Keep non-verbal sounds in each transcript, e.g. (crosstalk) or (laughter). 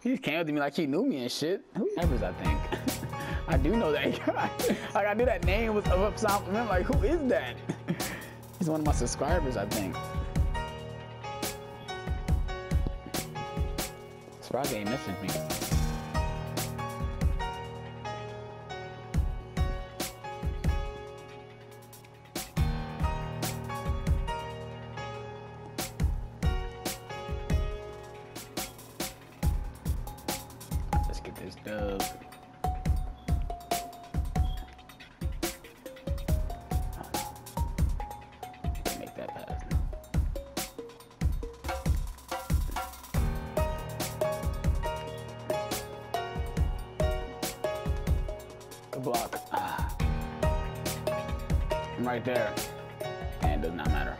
He came up to me like he knew me and shit. Who Evers, I think. (laughs) I do know that (laughs) guy. like I knew that name was up something. Like, who is that? (laughs) He's one of my subscribers, I think. Surprised he ain't messaged me. Let's dub. Block. Ah. I'm right there. And it does not matter.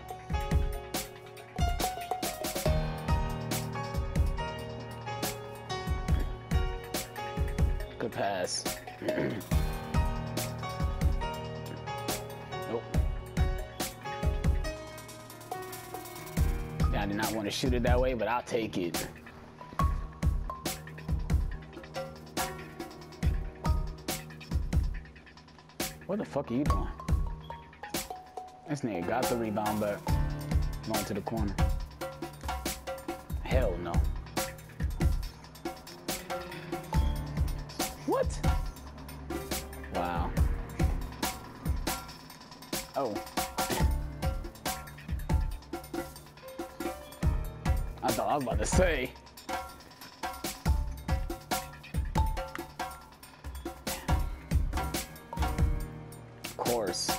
Good pass. (clears throat) nope. I did not want to shoot it that way, but I'll take it. What the fuck are you doing? This nigga got the rebound back. Going to the corner. Hell no. What? Wow. Oh. I thought I was about to say. Of course. I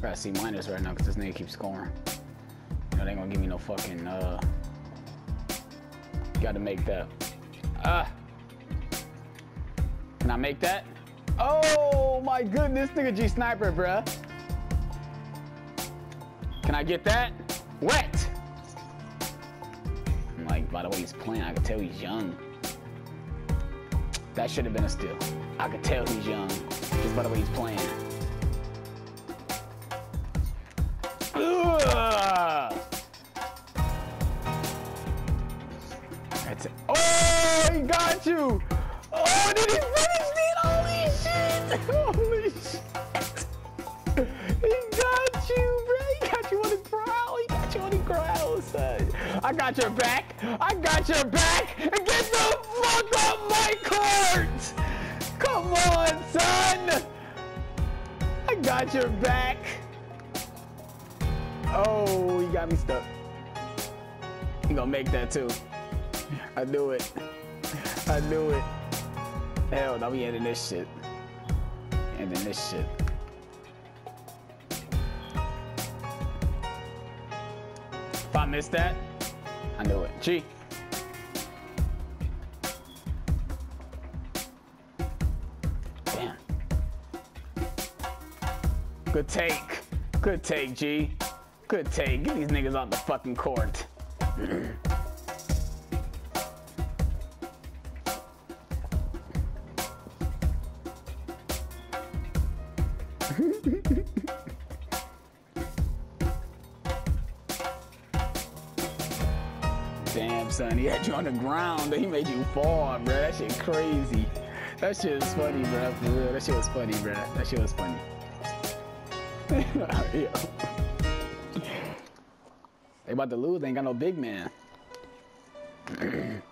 gotta see minus right now because this nigga keeps scoring. You know, they ain't gonna give me no fucking, uh. Gotta make that. Ah. Can I make that? Oh my goodness, nigga G Sniper, bruh. Can I get that? Wet! I'm like, by the way he's playing, I can tell he's young. That should have been a steal. I could tell he's young, just by the way he's playing. Ugh. That's it. Oh, he got you! Oh, did he Holy shit! He got you, bro. He got you on the ground. He got you on the ground, son. I got your back. I got your back. And get the fuck off my court! Come on, son. I got your back. Oh, he got me stuck. He gonna make that too. I knew it. I knew it. Hell, no, we ending this shit. Ending this shit. If I missed that, I knew it. G. Damn. Good take. Good take, G. Good take. Get these niggas off the fucking court. (clears throat) Damn, son, he had you on the ground. He made you fall, bro. That shit crazy. That shit was funny, bro. For real, that shit was funny, bro. That shit was funny. (laughs) They about to lose. They ain't got no big man. (clears throat)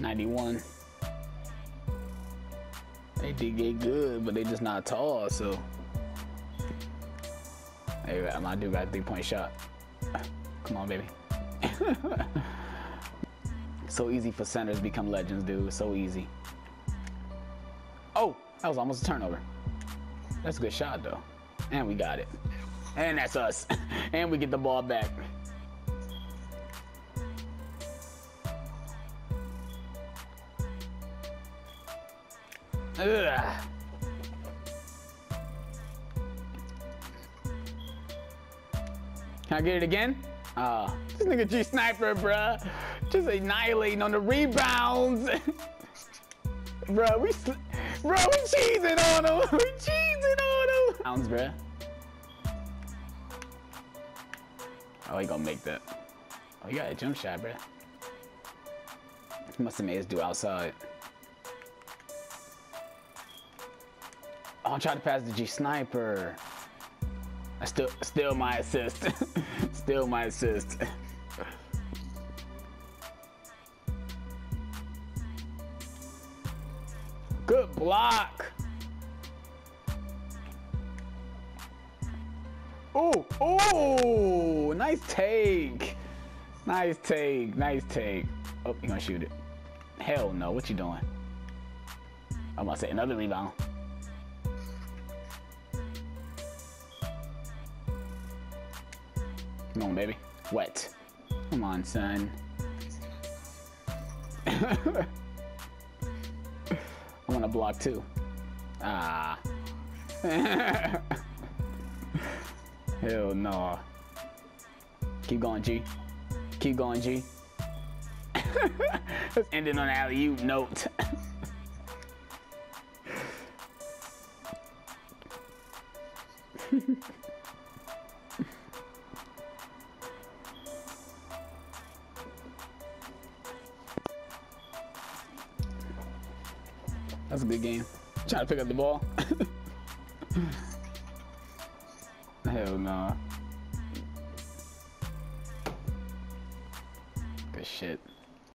91. They did get good, but they just not tall, so. Hey, my dude got a three point shot. Come on, baby. (laughs) so easy for centers become legends, dude. So easy. Oh, that was almost a turnover. That's a good shot, though. And we got it. And that's us. (laughs) and we get the ball back. Ugh. Can I get it again? Uh, this nigga G Sniper, bruh. Just annihilating on the rebounds. (laughs) bruh, we, bruh, we cheesing on him. (laughs) we cheesing on him. Pounds, bruh. Oh, he gonna make that. Oh, he got a jump shot, bruh. He must have made his do outside. Oh, I'm trying to pass the G Sniper. I still, still my assist. (laughs) still my assist. Good block. Oh, oh, nice take. Nice take, nice take. Oh, you gonna shoot it. Hell no, what you doing? I'm gonna say another rebound. Come on, baby. Wet. Come on, son. I want to block too. Ah. (laughs) Hell no. Keep going, G. Keep going, G. Let's end it on an alley-oop note. (laughs) That's a good game. Trying to pick up the ball. (laughs) Hell no. Good shit.